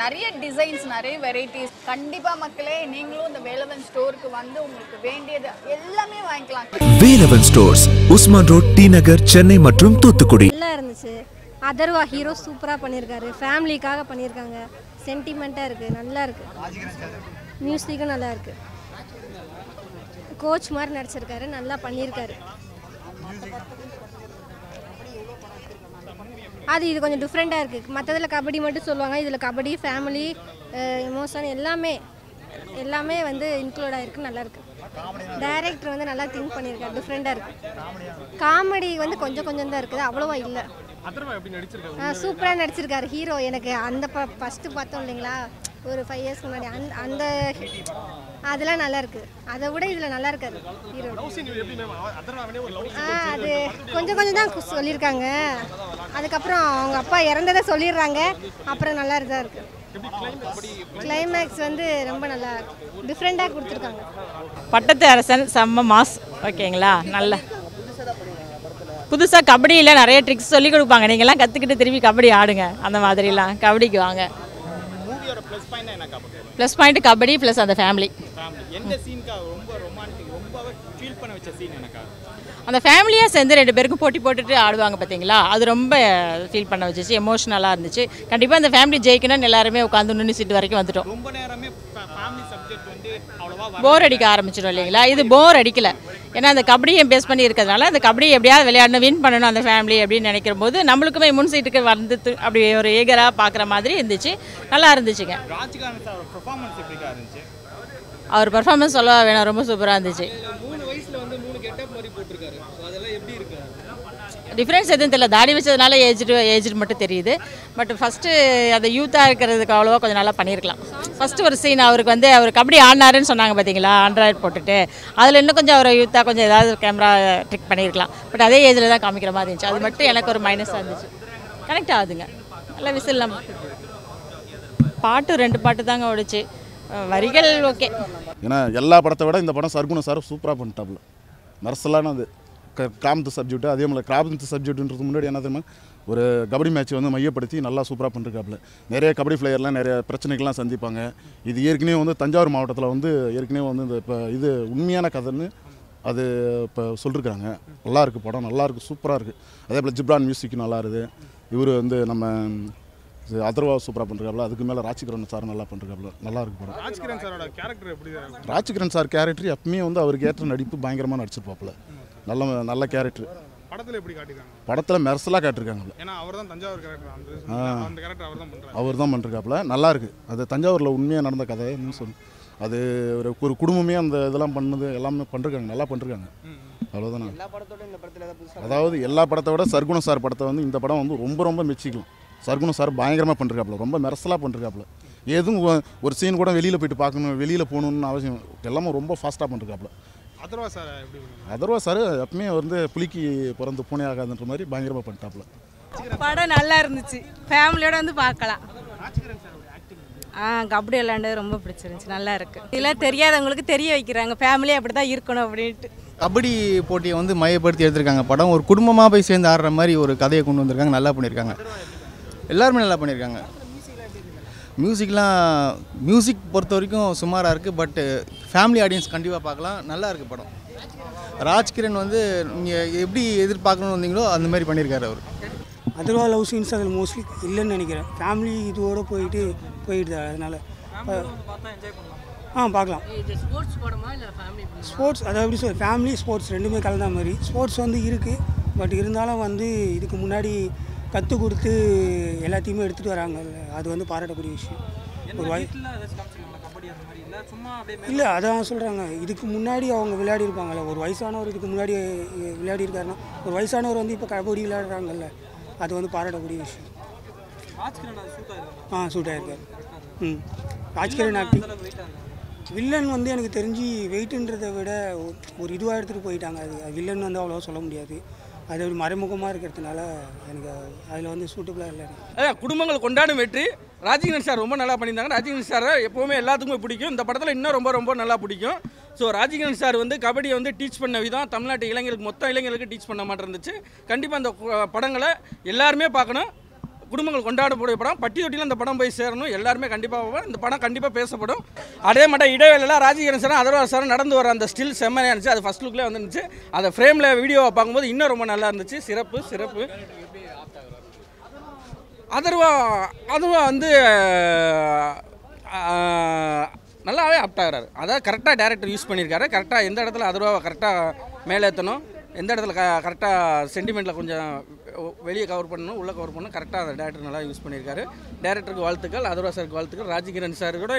நிறைய டிசைன்ஸ் நிறைய வெரைட்டிஸ் கண்டிப்பா மக்களே நீங்களும் இந்த வேலவன் ஸ்டோருக்கு வந்து உங்களுக்கு வேண்டியது எல்லாமே வாங்கிக்கலாம். Velavan stores Usman road T Nagar Chennai மற்றும் தூத்துக்குடி. நல்லா இருந்துச்சு. அதர்வா ஹீரோ சூப்பராக பண்ணியிருக்காரு ஃபேமிலிக்காக பண்ணியிருக்காங்க சென்டிமெண்ட்டாக இருக்குது நல்லா இருக்குது மியூசிக்கும் நல்லா இருக்குது கோச் மாதிரி நடிச்சிருக்காரு. நல்லா பண்ணியிருக்காரு அது இது கொஞ்சம் டிஃப்ரெண்ட்டாக இருக்குது மற்றதில் கபடி மட்டும் சொல்லுவாங்க. இதில் கபடி ஃபேமிலி எமோஷன் எல்லாமே எல்லாமே வந்து இன்க்ளூட் ஆகிருக்கு நல்லா இருக்கு. டைரக்டர் வந்து நல்லா திங்க் பண்ணியிருக்காரு. டிஃப்ரெண்ட்டாக இருக்குது காமெடி வந்து கொஞ்சம் கொஞ்சம் தான் இருக்குது. அவ்வளோவா இல்லை. சூப்பராக நடிச்சிருக்காரு? ஹீரோ எனக்கு. அந்த ப ஃபஸ்ட்டு பார்த்தோம் இல்லைங்களா? ஒரு ஃபைவ் இயர்ஸ் முன்னாடி. அந்த அந்த அதெல்லாம் நல்லா இருக்கு. அதை விட இதில் நல்லா இருக்காரு ஹீரோ ஆ அது கொஞ்சம் கொஞ்சம் தான் சொல்லியிருக்காங்க. அதுக்கப்புறம் அவங்க அப்பா இறந்ததை சொல்லிடுறாங்க. அப்புறம் நல்லா தான் இருக்கு. கிளைமேக்ஸ் வந்து ரொம்ப நல்லா டிஃப்ரெண்ட்டாக கொடுத்துருக்காங்க. பட்டத்து அரசன் செம்ம மாஸ் ஓகேங்களா? நல்ல. புதுசாக கபடியில் நிறைய ட்ரிக்ஸ் சொல்லி கொடுப்பாங்க. நீங்கள்லாம் கற்றுக்கிட்டு திரும்பி கபடி ஆடுங்க. அந்த மாதிரிலாம். கபடிக்கு வாங்க. மூவியோட ப்ளஸ் பாயிண்ட் என்னக்கா ப்ளஸ் பாயிண்ட் கபடி ப்ளஸ் அந்த ஃபேமிலி ஃபேமிலி எந்த சீனுக்கா ரொம்ப ரொமான்டிக் ரொம்பவே ஃபீல் பண்ண வச்ச சீன் எனக்கா அந்த ஃபேமிலியாக சேர்ந்து ரெண்டு பேருக்கும் போட்டி போட்டுட்டு ஆடுவாங்க பார்த்தீங்களா அது ரொம்ப ஃபீல் பண்ண வச்சுச்சு எமோஷ்னலாக இருந்துச்சு. கண்டிப்பாக அந்த ஃபேமிலி ஜெயிக்கணும்னு எல்லாருமே உட்காந்து நின்று சீட்டு வரைக்கும் வந்துட்டோம். ரொம்ப நேரமே போர் அடிக்க ஆரம்பிச்சிடும் இல்லைங்களா? இது போர் அடிக்கல. ஏன்னா அந்த கபடியை பேஸ் பண்ணி இருக்கிறதுனால அந்த கபடி எப்படியாவது விளையாடணும் வின் பண்ணணும் அந்த ஃபேமிலி அப்படின்னு நினைக்கிற போது நம்மளுக்குமே முன் சீட்டுக்கு வந்து அப்படி ஒரு ஏகராக பார்க்குற மாதிரி இருந்துச்சு. நல்லா இருந்துச்சுங்க. அவர் பர்ஃபார்மன்ஸ் சொல்ல வேணாம் ரொம்ப சூப்பராக இருந்துச்சு. மாதிரி போட்டிருக்காரு அதெல்லாம் எப்படி இருக்கு? டிஃப்ரென்ஸ் எதுவும் தெரியல. தாடி வச்சதுனால ஏஜ்டு ஏஜ்டு மட்டும் தெரியுது. பட் ஃபஸ்ட்டு அந்த யூத்தாக இருக்கிறதுக்கு அவ்வளோவா கொஞ்சம் நல்லா பண்ணியிருக்கலாம். ஃபஸ்ட்டு ஒரு சீன் அவருக்கு வந்து அவர் கபடி ஆடினாருன்னு சொன்னாங்க பார்த்தீங்களா ஆண்ட்ராய்டு போட்டுட்டு. அதில் இன்னும் கொஞ்சம் அவர் யூத்தாக கொஞ்சம் ஏதாவது கேமரா ட்ரிக் பண்ணியிருக்கலாம். பட் அதே ஏஜில் தான் காமிக்கிற மாதிரி இருந்துச்சு. அது மட்டும் எனக்கு ஒரு மைனஸாக இருந்துச்சு. கனெக்ட் ஆகுதுங்க. நல்லா விசில் பாட்டு ரெண்டு பாட்டு தாங்க ஓடிச்சு. வரிகள் ஓகே. ஏன்னா எல்லா படத்தை விட இந்த படம் சர்க்குண சார் சூப்பராக பண்ணிட்டாப்புல. மரசலான அது. கிராமத்து சப்ஜெக்ட் அதே மாதிரி கிராமத்து சப்ஜெக்ட்ன்றது முன்னாடி என்ன தெரியுமா? ஒரு கபடி மேட்ச் வந்து மையப்படுத்தி நல்லா சூப்பராக பண்ணிருக்காப்புல. நிறைய கபடி பிளேயர்லாம் நிறைய பிரச்சனைகள்லாம் சந்திப்பாங்க. இது ஏற்கனவே வந்து தஞ்சாவூர் மாவட்டத்தில் வந்து ஏற்கனவே வந்து இந்த இப்போ இது உண்மையான கதைன்னு அது இப்போ சொல்லியிருக்காங்க நல்லா படம் நல்லாயிருக்கு சூப்பராக இருக்குது அதே போல் ஜிப்ரான் மியூசிக் நல்லா இருக்குது இவர் வந்து நம்ம அதர்வா சூப்பராக பண்ணிருக்காப்புல அதுக்கு மேலே ராஜ்கிரண் சார் நல்லா பண்ணிருக்காப்புல நல்லா இருக்கு படம். ராஜ்கிரண் சாரோட கேரக்டர் எப்படி ராஜ்கிரண் சார் கேரக்டர் எப்பவுமே வந்து அவருக்கு ஏற்ற நடிப்பு பயங்கரமாக நடிச்சிருப்பாப்புல நல்ல நல்ல கேரக்டர் படத்துல எப்படி காட்டிருக்காங்க படத்தில் மெர்சலாக காட்டிருக்காங்க ஏன்னா அவர் தான் தஞ்சாவூர் கேரக்டர் அந்த ஆ. அந்த கேரக்டர் அவர் தான் பண்றாரு. அவர் தான் பண்ணிருக்காப்புல நல்லா இருக்கு. அது தஞ்சாவூரில் உண்மையாக நடந்த கதை என்ன சொல்லு அது ஒரு ஒரு குடும்பமே அந்த இதெல்லாம் பண்ணது எல்லாமே பண்ணிருக்காங்க நல்லா பண்ணிருக்காங்க அவ்வளோதானே அதாவது எல்லா படத்தை விட சர்க்குண சார் படத்தை வந்து இந்த படம் வந்து ரொம்ப ரொம்ப மெச்சிக்கலாம் சர்க்குண சார் பயங்கரமாக பண்ணிருக்காப்புல ரொம்ப மெரசலாக பண்ணிருக்காப்புல. எதுவும் ஒரு சீன் கூட வெளியில் போயிட்டு பார்க்கணும் வெளியில் போகணுன்னு அவசியம் எல்லாமே ரொம்ப ஃபாஸ்ட்டாக பண்ணிருக்காப்புல. அதர்வா சார்? அதர்வா சார் எப்பவுமே வந்து புலிக்கு பிறந்து பூனை ஆகாதுன்ற மாதிரி பயங்கரமாக பண்ணிட்டாப்புல. படம் நல்லா இருந்துச்சு. ஃபேமிலியோட வந்து பார்க்கலாம். ஆ கபடி விளையாண்டு ரொம்ப பிடிச்சிருந்துச்சு. நல்லா இருக்கு. இதெல்லாம் தெரியாதவங்களுக்கு தெரிய வைக்கிறாங்க. ஃபேமிலி அப்படி தான் இருக்கணும் அப்படின்ட்டு. கபடி போட்டியை வந்து மையப்படுத்தி எடுத்திருக்காங்க படம். ஒரு குடும்பமாக போய் சேர்ந்து ஆடுற மாதிரி ஒரு கதையை கொண்டு வந்திருக்காங்க. நல்லா பண்ணியிருக்காங்க. எல்லாருமே நல்லா பண்ணியிருக்காங்க. மியூசிக்லாம் மியூசிக் பொறுத்த வரைக்கும் சுமாராக இருக்குது பட்டு ஃபேமிலி ஆடியன்ஸ் கண்டிப்பாக பார்க்கலாம். நல்லா இருக்குது படம். ராஜ்கிரண் வந்து நீங்கள் எப்படி எதிர்பார்க்கணும்னு வந்தீங்களோ அந்த மாதிரி பண்ணியிருக்காரு அவர். அதர்வா லவ் சீன்ஸ் அதில் மோஸ்ட்லி இல்லைன்னு நினைக்கிறேன். ஃபேமிலி இதுவோட போயிட்டு போயிடுது அதனால். ஆ பார்க்கலாம். ஸ்போர்ட்ஸ் படமா இல்லை ஃபேமிலி ஸ்போர்ட்ஸ் அதாவது எப்படி சொல் ஃபேமிலி ஸ்போர்ட்ஸ் ரெண்டுமே கலந்த மாதிரி. ஸ்போர்ட்ஸ் வந்து இருக்குது பட் இருந்தாலும் வந்து இதுக்கு முன்னாடி கற்றுக் கொடுத்து எல்லாத்தையுமே எடுத்துகிட்டு வராங்கல்ல அது வந்து பாராட்டக்கூடிய விஷயம். ஒரு வாய் இல்லை அதான் சொல்கிறாங்க இதுக்கு முன்னாடி அவங்க விளையாடி இருப்பாங்கல்ல. ஒரு வயசானவர் இதுக்கு முன்னாடி விளையாடி இருக்காருன்னா ஒரு வயசானவர் வந்து இப்போ கபடி விளையாடுறாங்கல்ல. அது வந்து பாராட்டக்கூடிய விஷயம். ஆ சூட் ஆயிருக்காரு ம். ராஜ்கிரண் ஆக்டிங் வில்லன் வந்து எனக்கு தெரிஞ்சு வெயிட்டுன்றதை விட ஒரு இதுவாக எடுத்துகிட்டு போயிட்டாங்க. அது வில்லன் வந்து அவ்வளோவா சொல்ல முடியாது. அது ஒரு மறைமுகமாக இருக்கிறதுனால எனக்கு அதில் வந்து சூட்டபுளாக இல்லை அதான் குடும்பங்கள் கொண்டாடும் வெற்றி. ராஜகிரண் சார் ரொம்ப நல்லா பண்ணியிருந்தாங்க. ராஜகிரண் சார் எப்போவுமே எல்லாத்துக்குமே பிடிக்கும். இந்த படத்தில் இன்னும் ரொம்ப ரொம்ப நல்லா பிடிக்கும். ஸோ ராஜகிரண் சார் வந்து கபடியை வந்து டீச் பண்ண விதம் தமிழ்நாட்டு இளைஞர்களுக்கு மொத்த இளைஞர்களுக்கு டீச் பண்ண மாட்டேன் இருந்துச்சு. கண்டிப்பாக அந்த படங்களை எல்லாருமே பார்க்கணும். குடும்பங்கள் கொண்டாடக்கூடிய படம் பட்டி தொட்டியில் இந்த படம் போய் சேரணும். எல்லாருமே கண்டிப்பாக இந்த படம் கண்டிப்பாக பேசப்படும். அதே மட்டும் இடைவேளையில் ராஜகிரண் சார் அதர்வா சார் நடந்து வர அந்த ஸ்டில் செம்மையாக இருந்துச்சு. அது ஃபஸ்ட் லுக்லேயே வந்துருந்துச்சு. அந்த ஃப்ரேமில் வீடியோவை பார்க்கும்போது இன்னும் ரொம்ப நல்லா இருந்துச்சு. சிறப்பு சிறப்பு. அதர்வா அதுவா வந்து நல்லாவே ஆப்ட் ஆகிறாரு. அதாவது கரெக்டாக டேரக்டர் யூஸ் பண்ணியிருக்காரு. கரெக்டாக எந்த இடத்துல அதர்வாவை கரெக்டாக மேலே ஏற்றணும் எந்த இடத்துல க கரெக்டாக சென்டிமெண்ட்டில் கொஞ்சம் வெளியே கவர் பண்ணணும் உள்ளே கவர் பண்ணணும். கரெக்டாக அந்த டேரக்டர் நல்லா யூஸ் பண்ணியிருக்காரு. டேரக்டருக்கு வாழ்த்துக்கள். அதர்வா சாருக்கு வாழ்த்துக்கள். ராஜகிரண் சார் கூட